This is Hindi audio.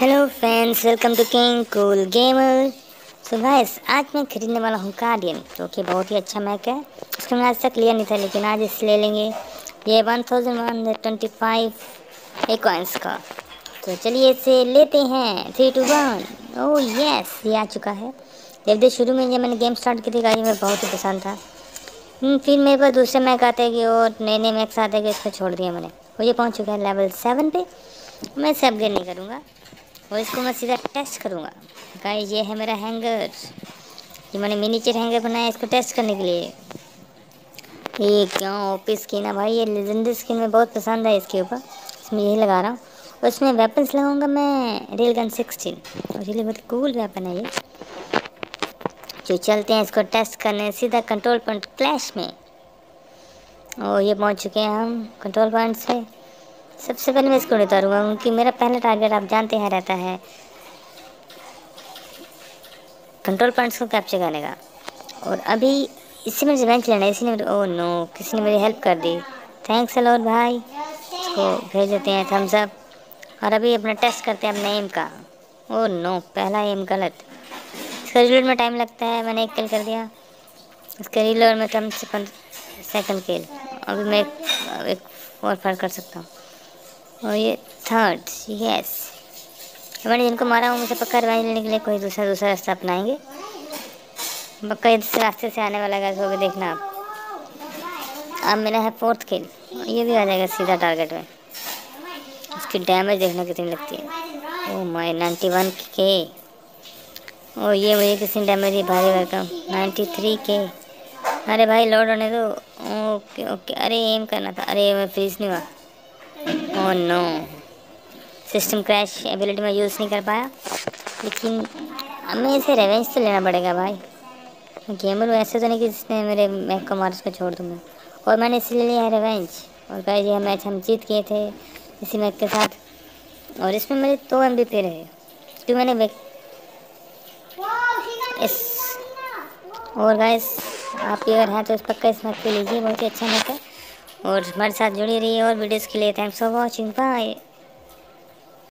Hello friends welcome to king cool gamer so guys आज मैं खरीदने वाला हूँ गार्डियन जो कि बहुत ही अच्छा मैक है। उसको मैं आज तक लिया नहीं था लेकिन आज इसे ले लेंगे। ये one thousand one hundred twenty five coins का। तो चलिए इसे लेते हैं। Three two one oh yes ये आ चुका है। जब देख शुरू में जब मैंने गेम स्टार्ट की थी गाड़ी में बहुत ही पसंद था। हम्म, फिर मेरे पास दूसरे मैक आते कि और नए नए मैक्स आते हैं कि इसको छोड़ दिया मैंने। वो ये पहुँच चुका है लेवल सेवन पे। मैं इसे अपग्रेड नहीं करूँगा। और इसको मैं सीधा टेस्ट करूँगा। गाइस, ये है मेरा हैंगर ये मैंने मिनीचर हैंगर बनाया इसको टेस्ट करने के लिए। ये क्यों ओपी स्किन है भाई, ये लेजेंडरी स्किन में बहुत पसंद है इसके ऊपर। इसमें यही लगा रहा हूँ। और इसमें वेपन्स लगाऊँगा मैं रेल गन सिक्सटीन और ये बहुत कूल वेपन है ये। जो चलते हैं इसको टेस्ट करने सीधा कंट्रोल पॉइंट क्लैश में। और ये पहुँच चुके हैं हम कंट्रोल पॉइंट से सबसे पहले मैं इसको उतारूँगा, क्योंकि मेरा पहला टारगेट आप जानते हैं रहता है। कंट्रोल पॉइंट्स को कैप्चर करने का। और अभी इससे मुझे बेंच लेना है इसी ने ओ नो किसी ने मेरी हेल्प कर दी। थैंक्स अलोर भाई इसको भेज देते हैं थम्स अप और अभी अपना टेस्ट करते हैं अपने एम का। ओ नो पहला एम गलत। इसका रिलोड में टाइम लगता है, मैंने एक किल कर दिया। इसके रिलोड में कम से कम सेकंड किल अभी मैं एक और फायर कर सकता हूँ। और ये थर्ड यस मैंने जिनको मारा हूँ मुझे पक्का रिवाइज लेने के लिए कोई दूसरा दूसरा रास्ता अपनाएँगे। पक्का इस रास्ते से आने वाला गैस वो भी देखना आप। अब मेरा है फोर्थ किल ये भी आ जाएगा सीधा टारगेट में। इसकी डैमेज देखना कितनी लगती है। ओ माय नाइन्टी वन के ओ ये मुझे किसी डैमेज ही भारी नाइन्टी थ्री के अरे भाई लोड होने दो। ओके ओके अरे एम करना था। अरे मैं फ्रीज नहीं हुआ। Oh no system crash ability में यूज़ नहीं कर पाया। लेकिन हमें इसे रेवेंज तो लेना पड़ेगा भाई। गेमर ऐसे तो नहीं कि जिसने मेरे मैक को मार, उसको छोड़ दूँ मैं। और मैंने इसलिए लिया है रेवेंज और कह ये मैच हम जीत गए थे इसी मैक के साथ। और इसमें मेरे दो एम बी पी रहे। क्योंकि मैंने इस और गाइस आप अगर हैं तो इस पक्का इस मैक पे लीजिए, बहुत ही अच्छा मैक है। और हमारे साथ जुड़ी रही और वीडियोस के लिए थैंक्स फॉर वॉचिंग बाय